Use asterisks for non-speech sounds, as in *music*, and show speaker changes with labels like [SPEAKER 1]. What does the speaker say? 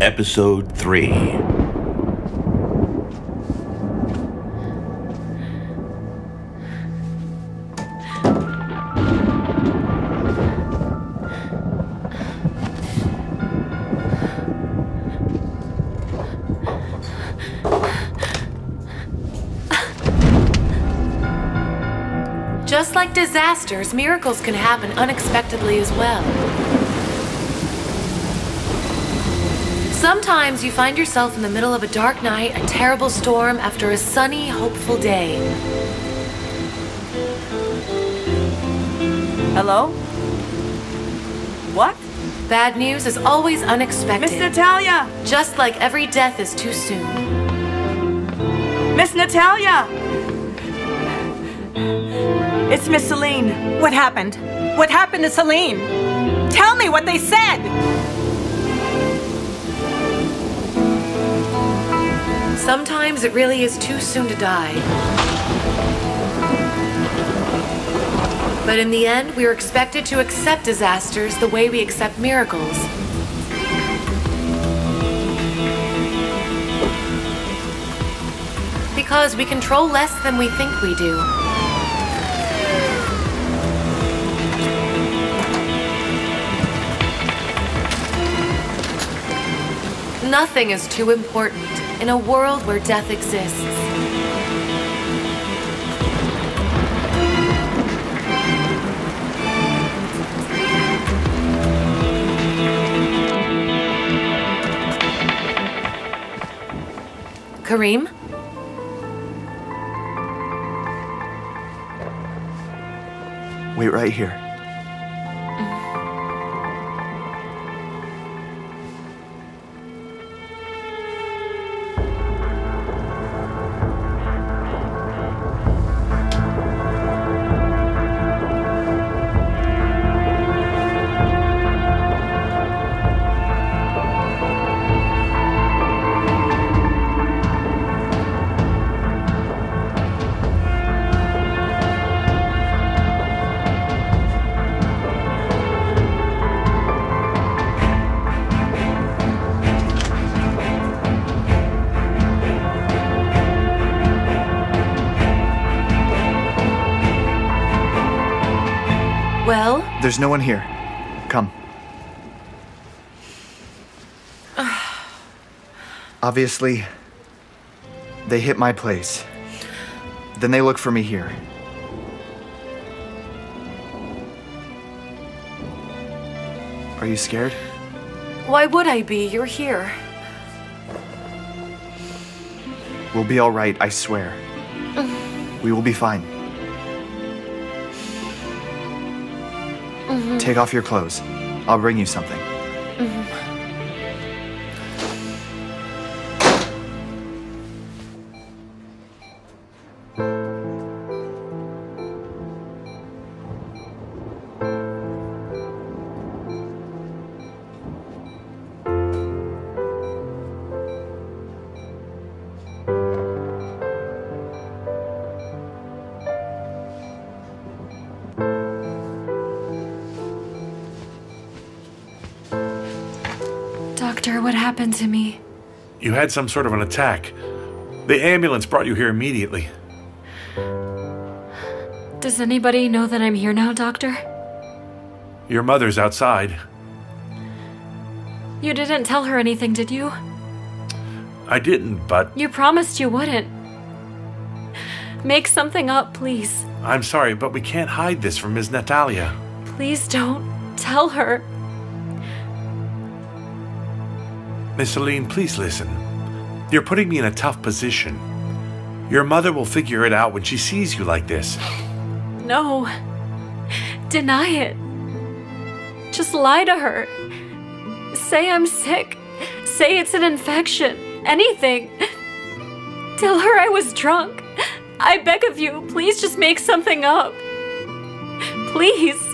[SPEAKER 1] Episode 3.
[SPEAKER 2] Just like disasters, miracles can happen unexpectedly as well. Sometimes you find yourself in the middle of a dark night, a terrible storm, after a sunny, hopeful day.
[SPEAKER 3] Hello? What?
[SPEAKER 2] Bad news is always unexpected.
[SPEAKER 3] Miss Natalia!
[SPEAKER 2] Just like every death is too soon.
[SPEAKER 3] Miss Natalia! It's Miss Celine.
[SPEAKER 4] What happened? What happened to Celine? Tell me what they said!
[SPEAKER 2] Sometimes it really is too soon to die. But in the end, we are expected to accept disasters the way we accept miracles. Because we control less than we think we do. Nothing is too important in a world where death exists. Kareem?
[SPEAKER 5] Wait right here.
[SPEAKER 2] Well,
[SPEAKER 5] There's no one here. Come. *sighs* Obviously, they hit my place. Then they look for me here. Are you scared?
[SPEAKER 2] why would I be? You're here.
[SPEAKER 5] We'll be all right, I swear. *sighs* We will be fine. Take off your clothes. I'll bring you something. Mm-hmm.
[SPEAKER 6] Doctor, what happened to me?
[SPEAKER 7] You had some sort of an attack. The ambulance brought you here immediately.
[SPEAKER 6] Does anybody know that I'm here now, Doctor?
[SPEAKER 7] Your mother's outside.
[SPEAKER 6] You didn't tell her anything, did you?
[SPEAKER 7] I didn't, but
[SPEAKER 6] You promised you wouldn't. Make something up, please.
[SPEAKER 7] I'm sorry, but we can't hide this from Ms. Natalia.
[SPEAKER 6] Please don't tell her.
[SPEAKER 7] Miss Celine, please listen. You're putting me in a tough position. Your mother will figure it out when she sees you like this.
[SPEAKER 6] No. Deny it. Just lie to her. Say I'm sick. Say it's an infection. Anything. Tell her I was drunk. I beg of you, please just make something up. Please.